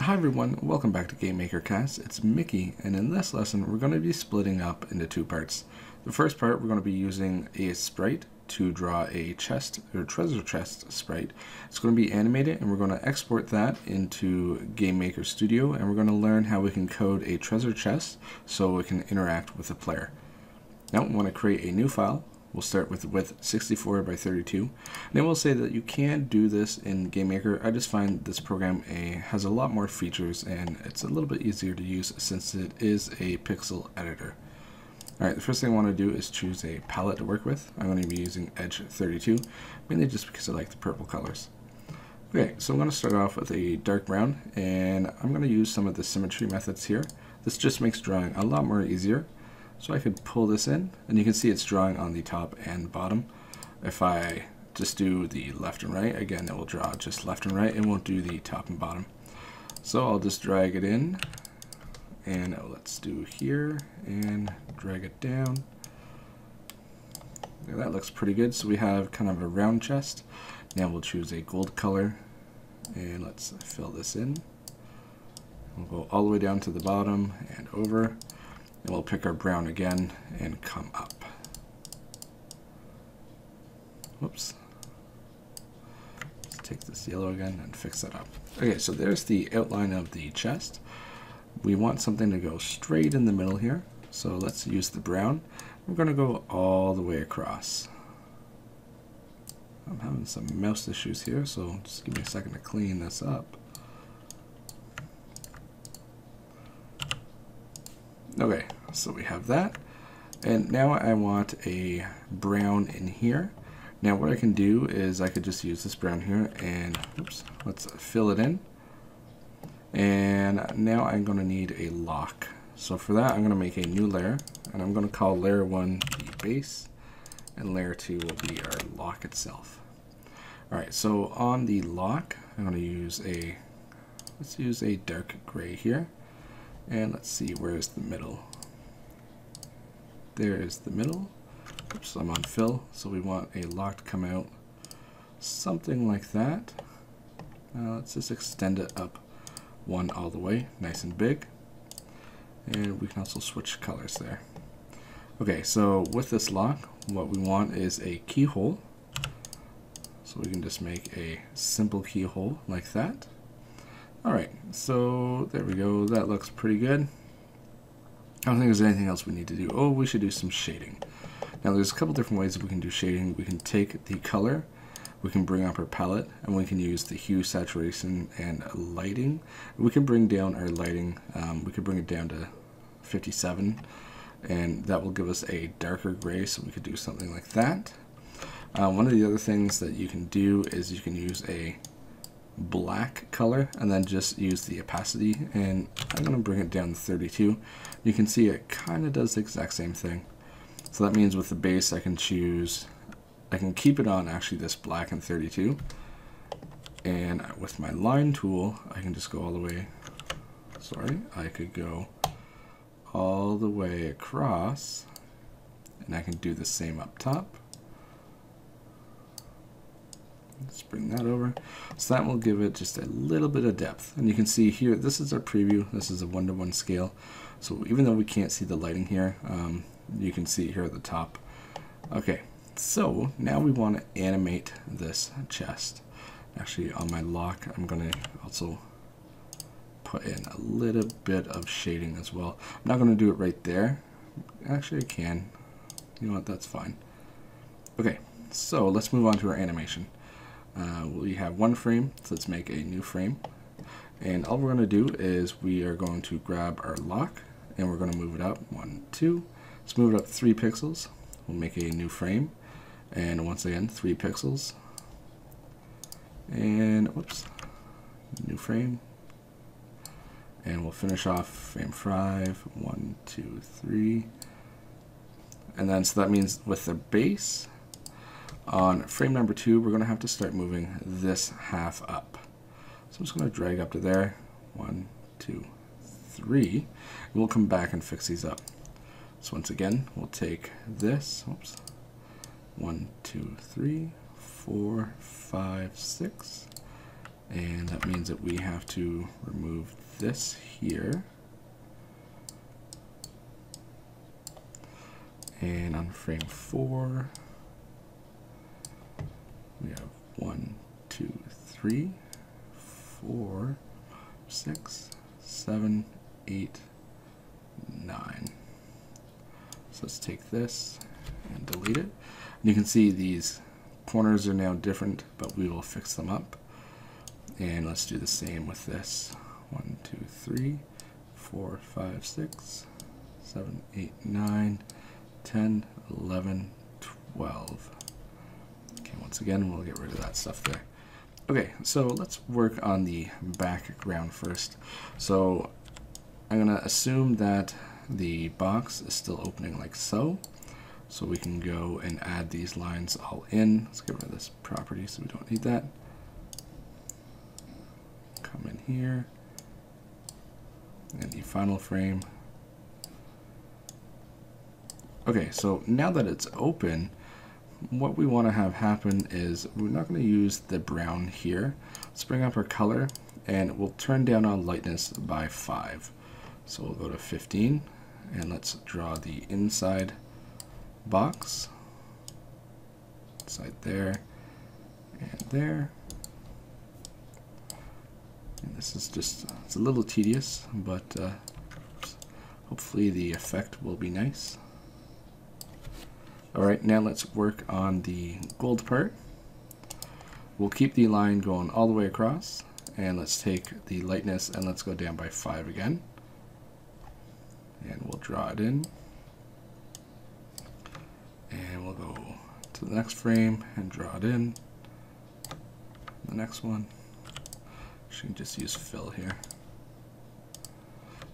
Hi everyone, welcome back to GameMaker Cast. It's Mickey, and in this lesson we're going to be splitting up into two parts. The first part we're going to be using Aseprite to draw a chest or treasure chest sprite. It's going to be animated and we're going to export that into GameMaker Studio and we're going to learn how we can code a treasure chest so we can interact with the player. Now we want to create a new file We'll start with width 64 by 32. And we'll say that you can do this in GameMaker. I just find this program a, has a lot more features and it's a little bit easier to use since it is a pixel editor. Alright, the first thing I want to do is choose a palette to work with. I'm going to be using Edge 32, mainly just because I like the purple colors. Okay, so I'm going to start off with a dark brown, and I'm going to use some of the symmetry methods here. This just makes drawing a lot more easier. So I could pull this in, and you can see it's drawing on the top and bottom. If I just do the left and right, again, it will draw just left and right. It won't do the top and bottom. So I'll just drag it in, and let's do here, and drag it down. Yeah, that looks pretty good. So we have kind of a round chest. Now we'll choose a gold color, and let's fill this in. We'll go all the way down to the bottom and over. And we'll pick our brown again and come up. Whoops. Let's take this yellow again and fix that up. Okay, so there's the outline of the chest. We want something to go straight in the middle here. So let's use the brown. We're going to go all the way across. I'm having some mouse issues here, so just give me a second to clean this up. Okay, so we have that. And now I want a brown in here. Now what I can do is I could just use this brown here and oops, let's fill it in. And now I'm going to need a lock. So for that I'm going to make a new layer and I'm going to call layer 1 the base and layer 2 will be our lock itself. Alright, so on the lock I'm to use a, let's use a dark gray here. And let's see, where's the middle? There is the middle. Oops, I'm on fill, so we want a lock to come out something like that. Now let's just extend it up one all the way, nice and big. And we can also switch colors there. Okay, so with this lock, what we want is a keyhole. So we can just make a simple keyhole like that. Alright, so there we go. That looks pretty good. I don't think there's anything else we need to do. Oh, we should do some shading. Now there's a couple different ways that we can do shading. We can take the color, we can bring up our palette, and we can use the hue, saturation, and lighting. We can bring down our lighting. Um, we could bring it down to 57, and that will give us a darker gray, so we could do something like that. Uh, one of the other things that you can do is you can use a black color and then just use the opacity. And I'm going to bring it down to 32 you can see it kind of does the exact same thing. So that means with the base I can choose I can keep it on actually this black and 32 and with my line tool I can just go all the way sorry I could go all the way across. And I can do the same up top Let's bring that over. So that will give it just a little bit of depth. And you can see here, this is our preview. This is a one-to-one -one scale. So even though we can't see the lighting here, um, you can see here at the top. Okay, so now we want to animate this chest. Actually, on my lock, I'm going to also put in a little bit of shading as well. I'm not going to do it right there. Actually, I can. You know what, that's fine. Okay, so let's move on to our animation. Uh, we have one frame, so let's make a new frame. And all we're going to do is we are going to grab our lock and we're going to move it up one, two. Let's move it up three pixels. We'll make a new frame. And once again, three pixels. And whoops, new frame. And we'll finish off frame five, one, two, three. And then so that means with the base, on frame number two, we're going to have to start moving this half up. So I'm just going to drag up to there. One, two, three. We'll come back and fix these up. So once again, we'll take this. Oops. One, two, three, four, five, six. And that means that we have to remove this here. And on frame four, we have one, two, three, four, six, seven, eight, nine. So let's take this and delete it. And you can see these corners are now different, but we will fix them up. And let's do the same with this. One, two, three, four, five, six, seven, eight, nine, 10, 11, 12. Once again, we'll get rid of that stuff there. Okay, so let's work on the background first. So I'm to assume that the box is still opening like so. So we can go and add these lines all in. Let's get rid of this property so we don't need that. Come in here. And the final frame. Okay, so now that it's open, what we want to have happen is we're not going to use the brown here. Let's bring up our color and we'll turn down our lightness by 5. So we'll go to 15 and let's draw the inside box. Inside there and there. And this is just, it's a little tedious, but uh, hopefully the effect will be nice. Alright, now let's work on the gold part. We'll keep the line going all the way across, and let's take the lightness and let's go down by 5 again. And we'll draw it in. And we'll go to the next frame and draw it in. The next one. Should just use fill here.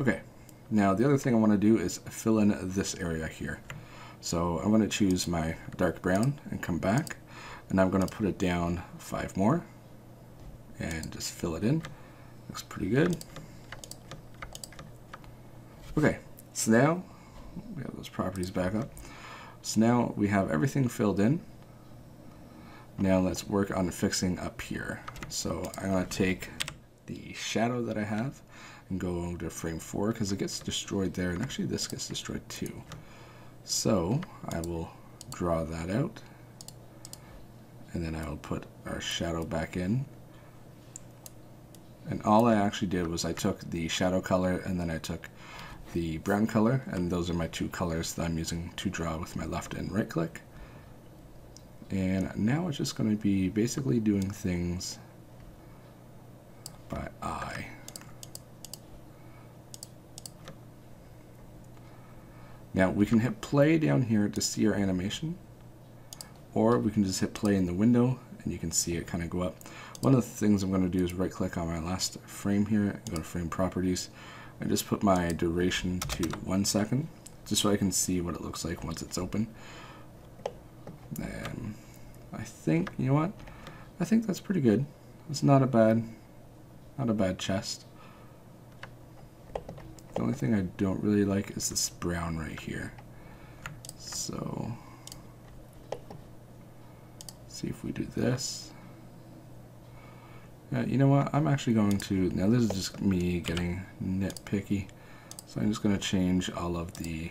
Okay, now the other thing I want to do is fill in this area here. So I'm going to choose my dark brown and come back and I'm going to put it down five more and just fill it in. Looks pretty good. Okay, so now we have those properties back up. So now we have everything filled in. Now let's work on fixing up here. So I'm going to take the shadow that I have and go over to frame 4 because it gets destroyed there and actually this gets destroyed too. So I will draw that out and then I will put our shadow back in. And all I actually did was I took the shadow color and then I took the brown color and those are my two colors that I'm using to draw with my left and right click. And now it's just going to be basically doing things by eye. Now we can hit play down here to see our animation or we can just hit play in the window and you can see it kind of go up. One of the things I'm going to do is right click on my last frame here, go to frame properties and just put my duration to one second just so I can see what it looks like once it's open. And I think, you know what, I think that's pretty good. It's not a bad, not a bad chest. The only thing I don't really like is this brown right here. So, see if we do this. Yeah, you know what? I'm actually going to, now this is just me getting nitpicky. So I'm just going to change all of the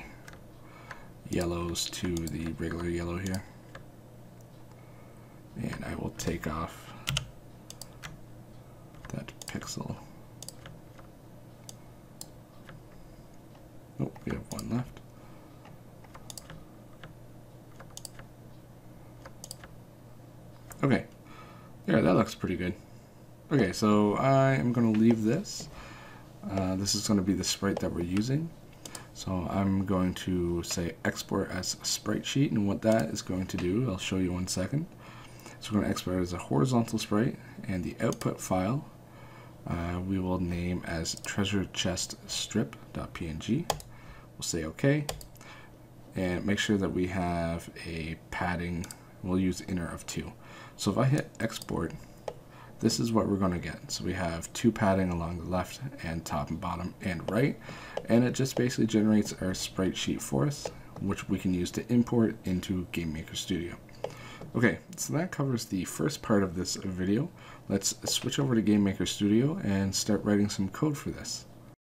yellows to the regular yellow here. And I will take off that pixel. Oh, we have one left. Okay. Yeah, that looks pretty good. Okay, so I am going to leave this. Uh, this is going to be the sprite that we're using. So I'm going to say export as a sprite sheet, and what that is going to do, I'll show you one second. So we're going to export as a horizontal sprite, and the output file uh, we will name as treasure chest strip.png. We'll say OK. And make sure that we have a padding, we'll use inner of 2. So if I hit export, this is what we're going to get. So we have two padding along the left and top and bottom and right. And it just basically generates our sprite sheet for us, which we can use to import into GameMaker Studio. Okay, so that covers the first part of this video. Let's switch over to GameMaker Studio and start writing some code for this.